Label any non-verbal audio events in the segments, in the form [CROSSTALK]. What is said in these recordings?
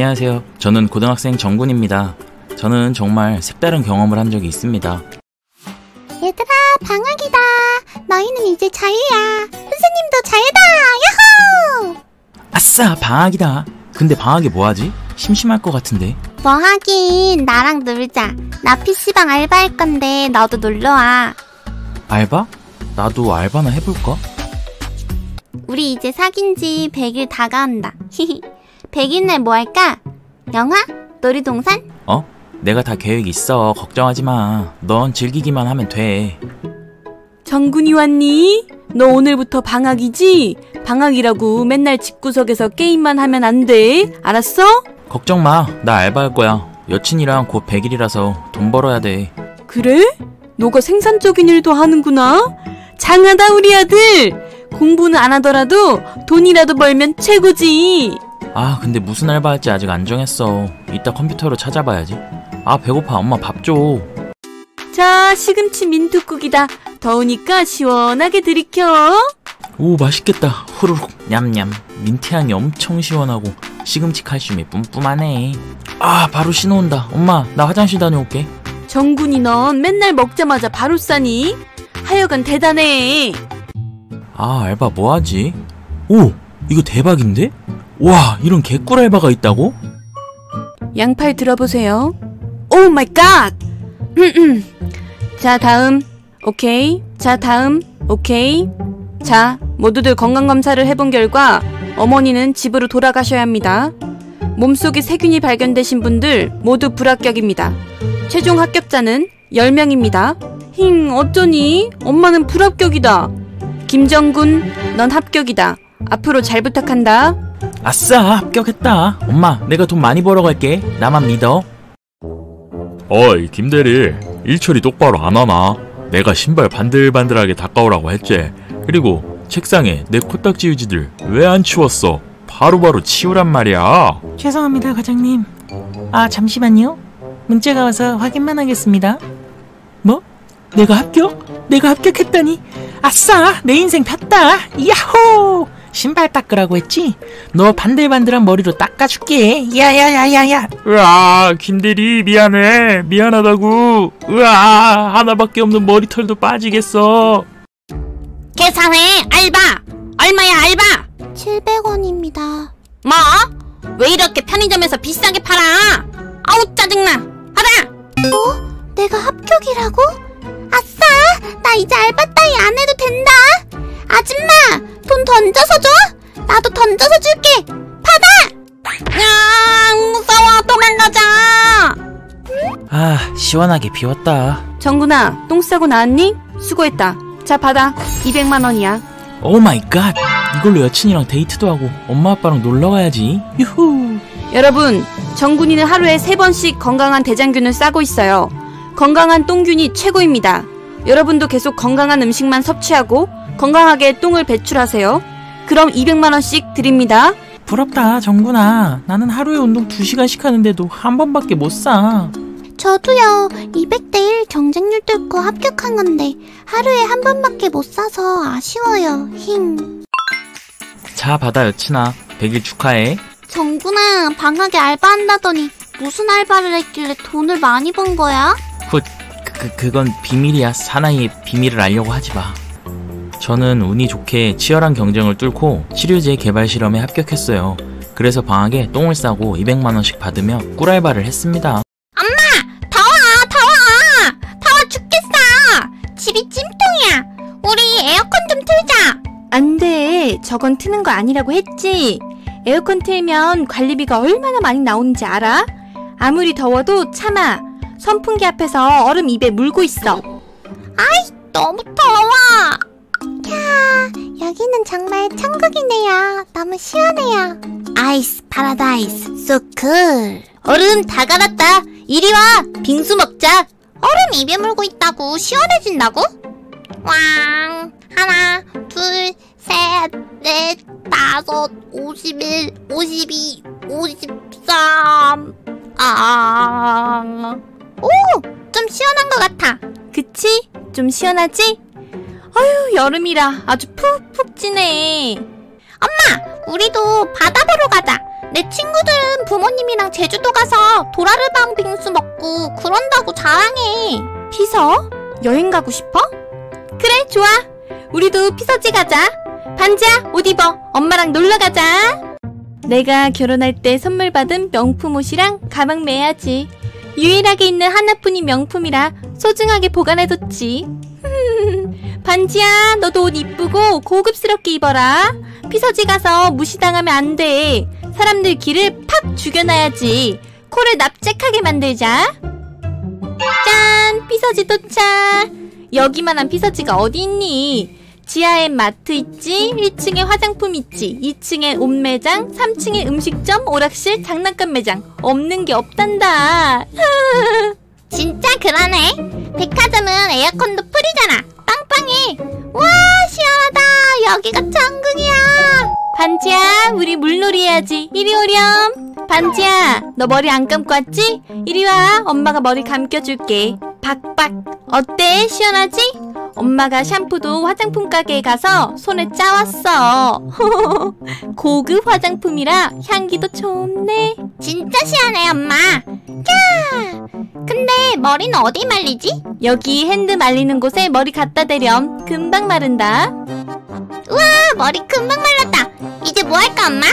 안녕하세요. 저는 고등학생 정군입니다. 저는 정말 색다른 경험을 한 적이 있습니다. 얘들아 방학이다 너희는 이제 자유야 선생님도 자유다 야호 아싸, 방학이다. 근데 방학에 뭐 하지? 심심할 것 같은데. 뭐 하긴 나랑 놀자 나 PC방 알바할 건데 너도 놀러와 알바? 나도 알바나 해볼까? 우리 이제 사귄 지 100일 다가온다 [LAUGHS] 100일 날뭐 할까? 영화? 놀이동산? 어? 내가 다 계획 있어. 걱정하지 마. 넌 즐기기만 하면 돼. 정군이 왔니? 너 오늘부터 방학이지? 방학이라고 맨날 집구석에서 게임만 하면 안 돼. 알았어? 걱정 마. 나 알바할 거야. 여친이랑 곧 100일이라서 돈 벌어야 돼. 그래? 너가 생산적인 일도 하는구나? 장하다 우리 아들! 공부는 안 하더라도 돈이라도 벌면 최고지. 아, 근데 무슨 알바 할지 아직 안 정했어. 이따 컴퓨터로 찾아봐야지. 아, 배고파. 엄마 밥 줘. 자, 시금치 민트국이다. 더우니까 시원하게 들이켜. 오, 맛있겠다. 후루룩. 냠냠. 민트향이 엄청 시원하고 시금치 칼슘이 뿜뿜하네. 아, 바로 신호 온다. 엄마, 나 화장실 다녀올게. 정군이 넌 맨날 먹자마자 바로 싸니? 하여간 대단해. 아, 알바 뭐 하지? 오, 이거 대박인데? 와, 이런 개꿀 알바가 있다고? 양팔 들어보세요. Oh my god! 음, 자, 다음. 오케이. 자, 다음. 오케이. 자, 모두들 건강검사를 해본 결과 어머니는 집으로 돌아가셔야 합니다. 몸속에 세균이 발견되신 분들 모두 불합격입니다. 최종 합격자는 10명입니다. 힝, 어쩌니? 엄마는 불합격이다. 김정군, 넌 합격이다. 앞으로 잘 부탁한다. 아싸, 합격했다. 엄마, 내가 돈 많이 벌어갈게. 나만 믿어. 어이 김대리 일 처리 똑바로 안 하나? 내가 신발 반들반들하게 닦아오라고 했지 그리고 책상에 내 코딱지 유지들 왜 안 치웠어? 바로바로 치우란 말이야 죄송합니다, 과장님. 아, 잠시만요. 문자가 와서 확인만 하겠습니다. 뭐? 내가 합격? 내가 합격했다니? 아싸! 내 인생 탔다! 야호! 신발 닦으라고 했지? 너 반들반들한 머리로 닦아줄게. 야야야야야! 으아 김대리 미안해 미안하다고 으아 하나밖에 없는 머리털도 빠지겠어 계산해 알바 얼마야 알바 700원입니다 뭐? 왜 이렇게 편의점에서 비싸게 팔아 아우 짜증나 받아 내가 합격이라고? 아싸! 나 이제 알바 따위 안 해도 된다! 아줌마! 돈 던져서 줘! 나도 던져서 줄게! 받아! 야 무서워 도망가자 아, 시원하게 비웠다. 정군아, 똥 싸고 나왔니? 수고했다. 자, 받아. 200만 원이야. Oh my god. 이걸로 여친이랑 데이트도 하고 엄마 아빠랑 놀러 가야지. 유후. 여러분, 정군이는 하루에 3번씩 건강한 대장균을 싸고 있어요. 건강한 똥균이 최고입니다. 여러분도 계속 건강한 음식만 섭취하고 건강하게 똥을 배출하세요. 그럼 200만원씩 드립니다. 부럽다, 정군아. 나는 하루에 운동 2시간씩 하는데도 한 번밖에 못 싸. 저도요 200대1 경쟁률 뚫고 합격한 건데 하루에 한 번밖에 못 사서 아쉬워요 힝 자, 받아 여친아. 100일 축하해. 정군아 방학에 알바한다더니 무슨 알바를 했길래 돈을 많이 번 거야? 그, 그, 그건 비밀이야. 사나이의 비밀을 알려고 하지 마. 저는 운이 좋게 치열한 경쟁을 뚫고 치료제 개발 실험에 합격했어요. 그래서 방학에 똥을 싸고 200만원씩 받으며 꿀알바를 했습니다. 더워 더워 더워 죽겠어 집이 찜통이야 우리 에어컨 좀 틀자 안 돼. 저건 트는 거 아니라고 했지. 에어컨 틀면 관리비가 얼마나 많이 나오는지 알아? 아무리 더워도 참아. 선풍기 앞에서 얼음 입에 물고 있어. 너무 더워 야 여기는 정말 천국이네요. 너무 시원해요. Ice paradise. So cool 얼음 다 갈았다. 이리 와. 빙수 먹자. 얼음 입에 물고 있다고 시원해진다고? 왕. 하나 둘 셋 넷 다섯 오십일 오십이 오십삼. 아... 오 좀 시원한 것 같아. 그치? 좀 시원하지? 어휴, 여름이라 아주 푹푹 찌네. 우리도 바다 보러 가자 내 친구들은 부모님이랑 제주도 가서 도라르방 빙수 먹고 그런다고 자랑해. 피서? 여행 가고 싶어? 그래, 좋아. 우리도 피서지 가자. 반지야, 옷 입어. 엄마랑 놀러 가자. 내가 결혼할 때 선물 받은 명품 옷이랑 가방 매야지. 유일하게 있는 하나뿐인 명품이라 소중하게 보관해뒀지. [LAUGHS] 반지야, 너도 옷 이쁘고 고급스럽게 입어라. 피서지 가서 무시당하면 안 돼. 사람들 길을 팍 죽여놔야지. 코를 납작하게 만들자. 짠! 피서지 도착! 여기만한 피서지가 어디 있니? 지하에 마트 있지, 1층에 화장품 있지, 2층에 옷 매장, 3층에 음식점, 오락실, 장난감 매장. 없는 게 없단다. [LAUGHS] 진짜 그러네. 백화점은 에어컨도 풀이잖아. 빵빵해. 와, 시원하다. 여기가 천국이야. 반지야, 우리 물놀이 해야지. 이리 오렴. 반지야, 너 머리 안 감고 왔지? 이리 와. 엄마가 머리 감겨줄게. 박박. 어때? 시원하지? 엄마가 샴푸도 화장품 가게에 가서 손에 짜왔어. [LAUGHS] 고급 화장품이라 향기도 좋네. 진짜 시원해, 엄마. 야! 근데 머리는 어디 말리지? 여기 hand 말리는 곳에 머리 갖다 대렴. 금방 마른다. 우와, 머리 금방 말랐다. 이제 뭐 할까, 엄마?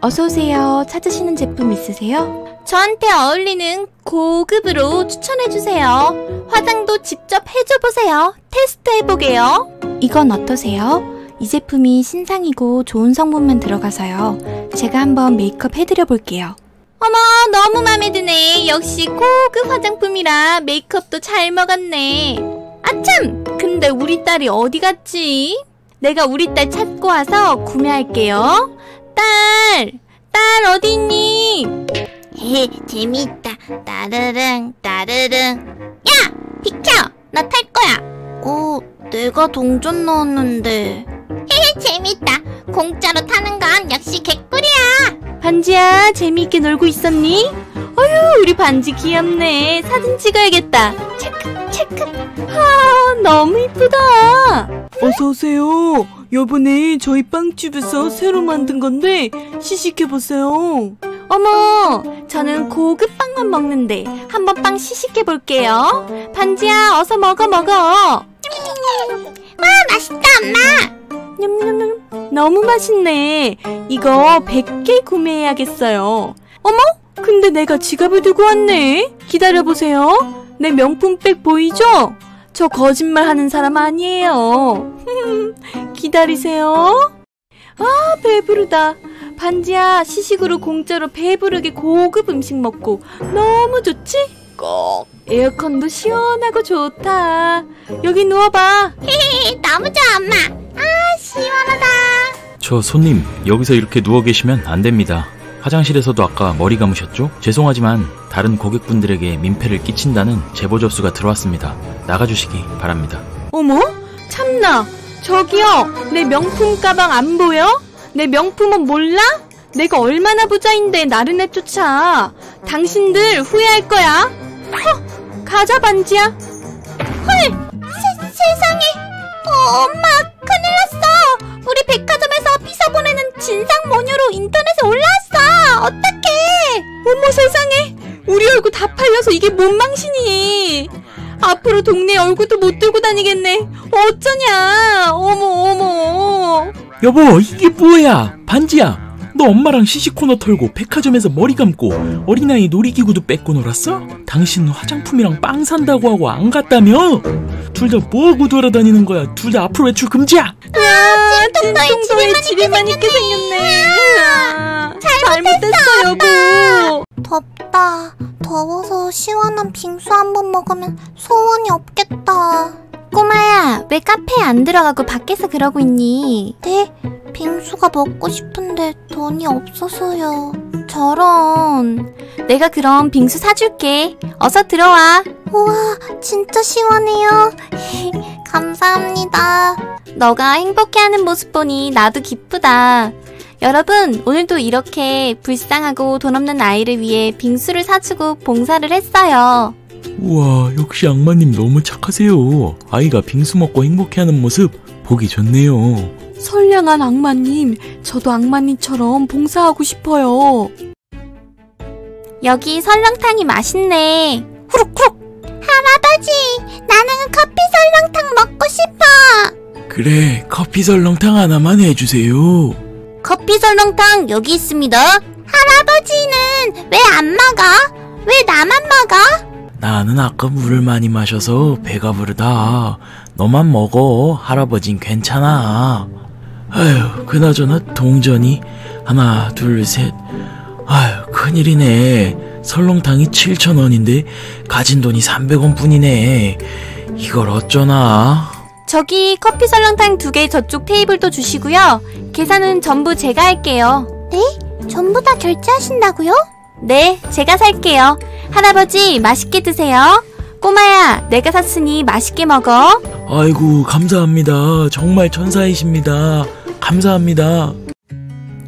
어서오세요. 찾으시는 제품 있으세요? 저한테 어울리는 고급으로 추천해주세요. 화장도 직접 해줘보세요. 테스트 해보게요. 이건 어떠세요? 이 제품이 신상이고 좋은 성분만 들어가서요. 제가 한번 메이크업 해드려 볼게요. 어머, 너무 마음에 드네. 역시 고급 화장품이라 메이크업도 잘 먹었네. 아참! 근데 우리 딸이 어디 갔지? 내가 우리 딸 찾고 와서 구매할게요. 딸! 딸 어디 있니? 헤헤, 재미있다. 따르릉, 따르릉. 야! 비켜! 나 탈 거야. 어, 내가 동전 넣었는데. 헤헤, 재밌다. 공짜로 타는 건 역시 개꿀이야. 반지야, 재미있게 놀고 있었니? 어휴, 우리 반지 귀엽네. 사진 찍어야겠다. 체크, 체크. 아, 너무 이쁘다. 어서오세요. 요번에 저희 빵집에서 새로 만든 건데 시식해보세요. 어머, 저는 고급 빵만 먹는데 한번 빵 시식해 볼게요. 반지야, 어서 먹어 먹어. 와, 맛있다, 엄마. 냠냠냠. 너무 맛있네. 이거 100개 구매해야겠어요. 어머? 근데 내가 지갑을 들고 왔네. 기다려 보세요. 내 명품백 보이죠? 저 거짓말 하는 사람 아니에요. [LAUGHS] 기다리세요. 아, 배부르다. 반지야, 시식으로 공짜로 배부르게 고급 음식 먹고 너무 좋지? 꼭 에어컨도 시원하고 좋다. 여기 누워봐. 헤헤, 너무 좋아, 엄마. 아, 시원하다. 저 손님, 여기서 이렇게 누워 계시면 안 됩니다. 화장실에서도 아까 머리 감으셨죠? 죄송하지만 다른 고객분들에게 민폐를 끼친다는 제보 접수가 들어왔습니다. 나가주시기 바랍니다. 어머? 참나. 저기요. 내 명품 가방 안 보여? 내 명품은 몰라? 내가 얼마나 부자인데 나를 내쫓아. 당신들 후회할 거야. 허! 가자 반지야. 세, 세상에. 어, 엄마, 큰일 났어. 우리 백화점에서 피서 보내는 진상 모녀로 인터넷에 올라왔어. 어떡해. 어머 세상에. 우리 얼굴 다 팔려서 이게 뭔 망신이니. 앞으로 동네 얼굴도 못 들고 다니겠네. 어쩌냐. 어머 어머. 여보, 이게 뭐야? 반지야. 너 엄마랑 시식 코너 털고 백화점에서 머리 감고 어린아이 놀이기구도 뺏고 놀았어? 당신은 화장품이랑 빵 산다고 하고 안 갔다며? 둘 다 뭐하고 돌아다니는 거야? 둘 다 앞으로 외출 금지야! 야, 진통도에 집에만 있게 생겼네. 아, 잘못했어 여보. 덥다. 더워서 시원한 빙수 한 번 먹으면 소원이 없겠다. 꼬마야, 왜 카페에 안 들어가고 밖에서 그러고 있니? 네, 빙수가 먹고 싶은데 돈이 없어서요. 저런. 내가 그럼 빙수 사줄게. 어서 들어와. 우와, 진짜 시원해요. [LAUGHS] 감사합니다. 너가 행복해하는 모습 보니 나도 기쁘다. 여러분, 오늘도 이렇게 불쌍하고 돈 없는 아이를 위해 빙수를 사주고 봉사를 했어요. 우와, 역시 악마님 너무 착하세요. 아이가 빙수 먹고 행복해하는 모습 보기 좋네요. 선량한 악마님, 저도 악마님처럼 봉사하고 싶어요. 여기 설렁탕이 맛있네. 후룩후룩. 할아버지, 나는 커피 설렁탕 먹고 싶어. 그래, 커피 설렁탕 하나만 해주세요. 커피 설렁탕 여기 있습니다. 할아버지는 왜 안 먹어? 왜 나만 먹어? 나는 아까 물을 많이 마셔서 배가 부르다. 너만 먹어. 할아버진 괜찮아. 아휴, 그나저나 동전이 하나, 둘, 셋. 아휴, 큰일이네. 설렁탕이 7,000원인데 가진 돈이 300원 뿐이네. 이걸 어쩌나? 저기 커피 설렁탕 두 개 저쪽 테이블도 주시고요. 계산은 전부 제가 할게요. 전부 다 결제하신다고요? 네, 제가 살게요. 할아버지, 맛있게 드세요. 꼬마야, 내가 샀으니 맛있게 먹어. 아이고, 감사합니다. 정말 천사이십니다. 감사합니다.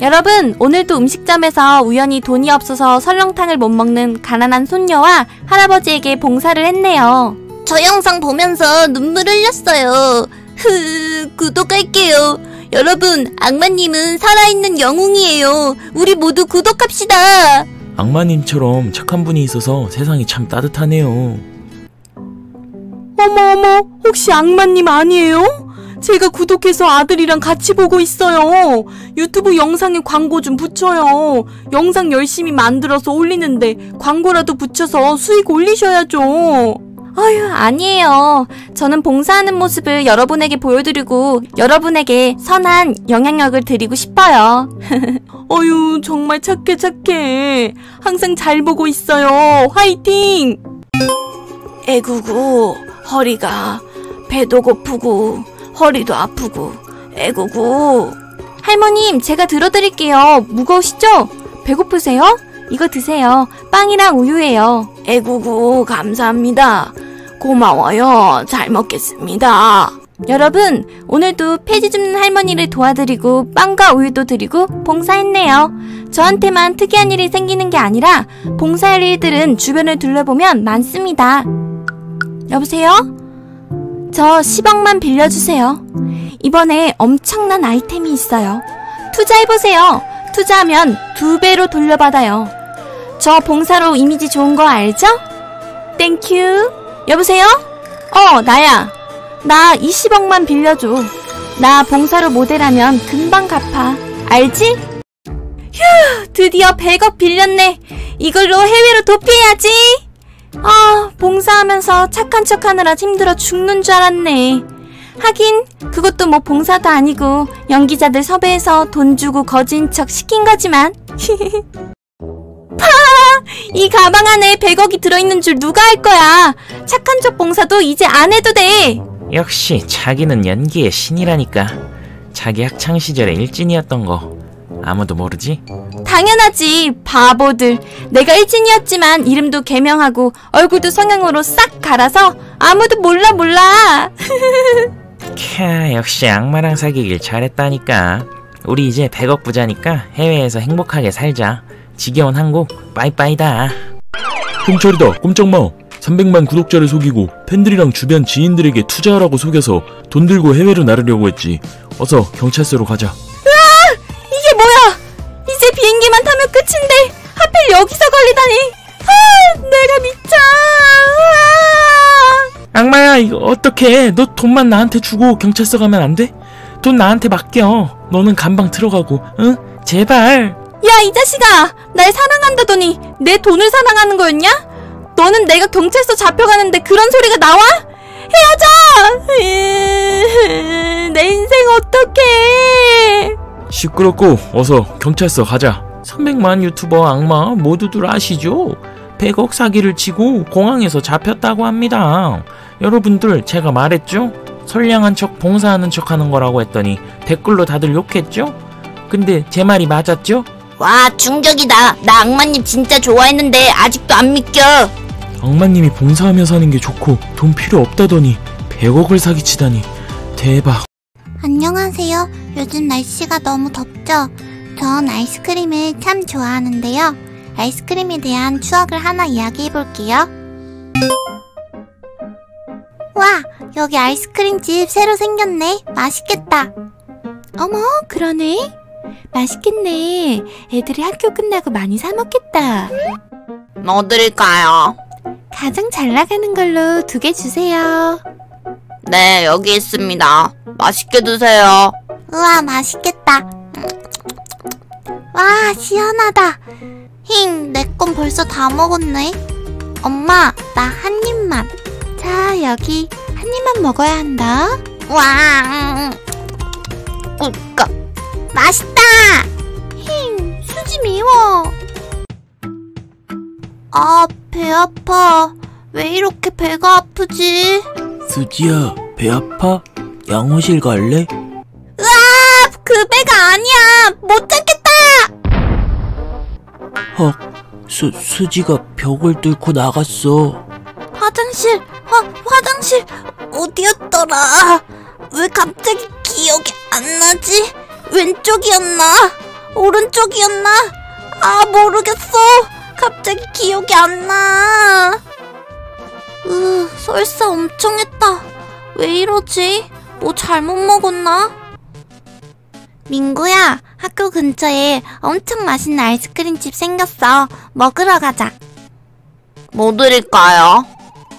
여러분, 오늘도 음식점에서 우연히 돈이 없어서 설렁탕을 못 먹는 가난한 손녀와 할아버지에게 봉사를 했네요. 저 영상 보면서 눈물 흘렸어요. 흐, 구독할게요. 여러분, 악마님은 살아있는 영웅이에요. 우리 모두 구독합시다. 악마님처럼 착한 분이 있어서 세상이 참 따뜻하네요. 어머 어머, 혹시 악마님 아니에요? 제가 구독해서 아들이랑 같이 보고 있어요. 유튜브 영상에 광고 좀 붙여요. 영상 열심히 만들어서 올리는데 광고라도 붙여서 수익 올리셔야죠. 아유, 아니에요. 저는 봉사하는 모습을 여러분에게 보여드리고 여러분에게 선한 영향력을 드리고 싶어요. [LAUGHS] 어유 정말 착해 착해. 항상 잘 보고 있어요. 화이팅! 애구구 허리가 배도 고프고 허리도 아프고 애구구 할머님, 제가 들어드릴게요. 무거우시죠? 배고프세요? 이거 드세요. 빵이랑 우유예요. 애구구 감사합니다 고마워요 잘 먹겠습니다 여러분, 오늘도 폐지 줍는 할머니를 도와드리고 빵과 우유도 드리고 봉사했네요. 저한테만 특이한 일이 생기는 게 아니라 봉사할 일들은 주변을 둘러보면 많습니다. 여보세요? 저 10억만 빌려주세요. 이번에 엄청난 아이템이 있어요. 투자해보세요. 투자하면 두 배로 돌려받아요. 저 봉사로 이미지 좋은 거 알죠? Thank you. 여보세요? 어, 나야. 나 20억만 빌려줘. 나 봉사로 모델하면 금방 갚아. 알지? 휴, 드디어 100억 빌렸네. 이걸로 해외로 도피해야지. 아, 봉사하면서 착한 척 하느라 힘들어 죽는 줄 알았네. 하긴, 그것도 뭐 봉사도 아니고, 연기자들 섭외해서 돈 주고 거진 척 시킨 거지만. [LAUGHS] 파! 이 가방 안에 100억이 들어있는 줄 누가 알 거야. 착한 척 봉사도 이제 안 해도 돼. 역시 자기는 연기의 신이라니까. 자기 학창 시절에 일진이었던 거 아무도 모르지? 당연하지 바보들 내가 일진이었지만 이름도 개명하고 얼굴도 성형으로 싹 갈아서 아무도 몰라 몰라 [LAUGHS] 캬 역시 악마랑 사귀길 잘했다니까. 우리 이제 100억 부자니까 해외에서 행복하게 살자. 지겨운 한국 빠이빠이다. 경찰이다 꼼짝마 300만 구독자를 속이고 팬들이랑 주변 지인들에게 투자하라고 속여서 돈 들고 해외로 나르려고 했지 어서 경찰서로 가자 이게 뭐야 이제 비행기만 타면 끝인데 하필 여기서 걸리다니 아 내가 미쳐 아. 악마야, 이거 어떡해. 너 돈만 나한테 주고 경찰서 가면 안 돼? 돈 나한테 맡겨. 너는 감방 들어가고, 응? 제발. 야, 이 자식아! 날 사랑한다더니 내 돈을 사랑하는 거였냐? 너는 내가 경찰서 잡혀가는데 그런 소리가 나와? 헤어져! 으, 내 인생 어떡해! 시끄럽고 어서 경찰서 가자 300만 유튜버 악마 모두들 아시죠? 100억 사기를 치고 공항에서 잡혔다고 합니다. 여러분들 제가 말했죠? 선량한 척 봉사하는 척 하는 거라고 했더니 댓글로 다들 욕했죠? 근데 제 말이 맞았죠? 와, 충격이다. 나 악마님 진짜 좋아했는데 아직도 안 믿겨. 악마님이 봉사하며 사는 게 좋고 돈 필요 없다더니 100억을 사기치다니 대박. 안녕하세요. 요즘 날씨가 너무 덥죠? 전 아이스크림을 참 좋아하는데요. 아이스크림에 대한 추억을 하나 이야기해 볼게요. 와, 여기 아이스크림집 새로 생겼네. 맛있겠다. 어머, 그러네. 맛있겠네. 애들이 학교 끝나고 많이 사 먹겠다. 뭐 드릴까요? 가장 잘 나가는 걸로 두 개 주세요. 네, 여기 있습니다. 맛있게 드세요. 우와, 맛있겠다. 와, 시원하다. 힝, 내 건 벌써 다 먹었네. 엄마, 나 한 입만. 자, 여기 한 입만 먹어야 한다. 와, 꿀꺽. 맛있다! 힝, 수지 미워. 아, 배 아파. 왜 이렇게 배가 아프지? 수지야, 배 아파? 양호실 갈래? 으아, 그 배가 아니야. 못 잡겠다. 헉, 수, 수지가 벽을 뚫고 나갔어. 화장실, 화, 화장실, 어디였더라? 왜 갑자기 기억이 안 나지? 왼쪽이었나? 오른쪽이었나? 아, 모르겠어. 갑자기 기억이 안 나. 으, 설사 엄청 했다. 왜 이러지? 뭐 잘못 먹었나? 민구야, 학교 근처에 엄청 맛있는 아이스크림집 생겼어. 먹으러 가자. 뭐 드릴까요?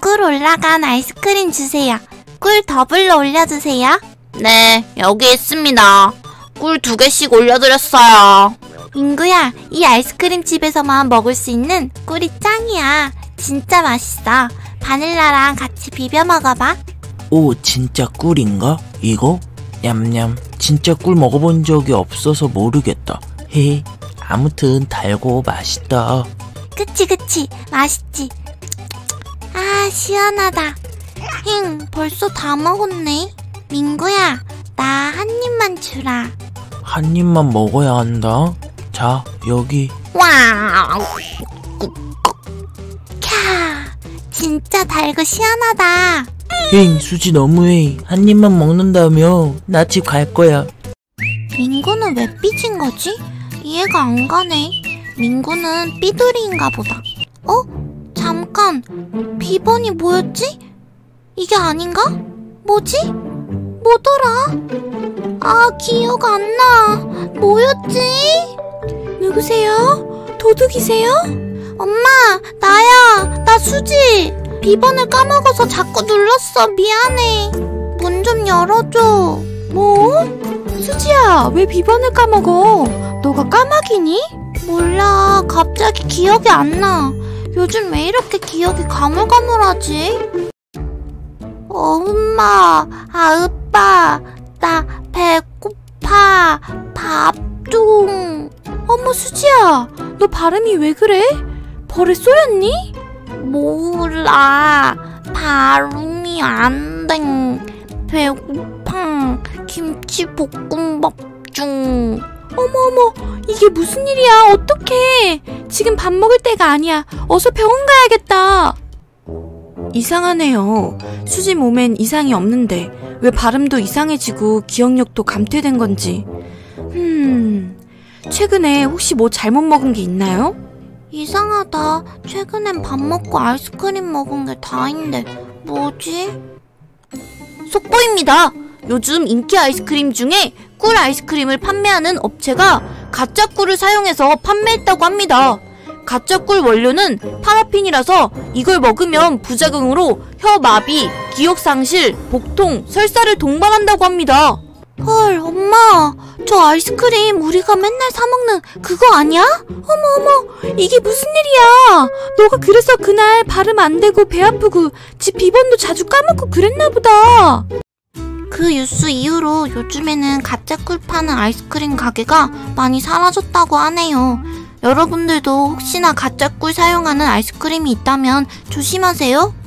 꿀 올라간 아이스크림 주세요. 꿀 더블로 올려주세요. 네, 여기 있습니다. 꿀 두 개씩 올려드렸어요. 민구야, 이 아이스크림 집에서만 먹을 수 있는 꿀이 짱이야. 진짜 맛있어. 바닐라랑 같이 비벼 먹어봐. 오, 진짜 꿀인가? 이거? 냠냠. 진짜 꿀 먹어본 적이 없어서 모르겠다. 헤헤. 아무튼 달고 맛있다. 그치, 그치. 맛있지. 아, 시원하다. 힝, 벌써 다 먹었네. 민구야, 나 한 입만 주라. 한 입만 먹어야 한다. 자, 여기. 와, 캬, 진짜 달고 시원하다. 힝, 수지 너무해. 한 입만 먹는다며. 나 집 갈 거야. 민구는 왜 삐진 거지? 이해가 안 가네. 민구는 삐돌이인가 보다. 어? 잠깐. 비번이 뭐였지? 이게 아닌가? 뭐지? 뭐더라? 아, 기억 안 나. 뭐였지? 누구세요? 도둑이세요? 엄마, 나야. 나 수지. 비번을 까먹어서 자꾸 눌렀어. 미안해. 문 좀 열어줘. 뭐? 수지야, 왜 비번을 까먹어? 너가 까마귀니? 몰라, 갑자기 기억이 안 나. 요즘 왜 이렇게 기억이 가물가물하지? 엄마, 아, 아빠, 나 배고파. 밥 좀. 어머, 수지야, 너 발음이 왜 그래? 벌에 쏘였니? 몰라, 발음이 안 돼. 배고파. 김치볶음밥 중. 어머어머, 이게 무슨 일이야? 어떡해. 지금 밥 먹을 때가 아니야. 어서 병원 가야겠다. 이상하네요. 수지 몸엔 이상이 없는데 왜 발음도 이상해지고 기억력도 감퇴된 건지. 음, 최근에 혹시 뭐 잘못 먹은 게 있나요? 이상하다. 최근엔 밥 먹고 아이스크림 먹은 게 다인데, 뭐지? 속보입니다. 요즘 인기 아이스크림 중에 꿀 아이스크림을 판매하는 업체가 가짜 꿀을 사용해서 판매했다고 합니다. 가짜 꿀 원료는 파라핀이라서 이걸 먹으면 부작용으로 혀 마비, 기억 상실, 복통, 설사를 동반한다고 합니다. 헐, 엄마. 저 아이스크림 우리가 맨날 사먹는 그거 아니야? 어머, 어머. 이게 무슨 일이야? 너가 그래서 그날 발음 안 되고 배 아프고 집 비번도 자주 까먹고 그랬나 보다. 그 뉴스 이후로 요즘에는 가짜 꿀 파는 아이스크림 가게가 많이 사라졌다고 하네요. 여러분들도 혹시나 가짜 꿀 사용하는 아이스크림이 있다면 조심하세요.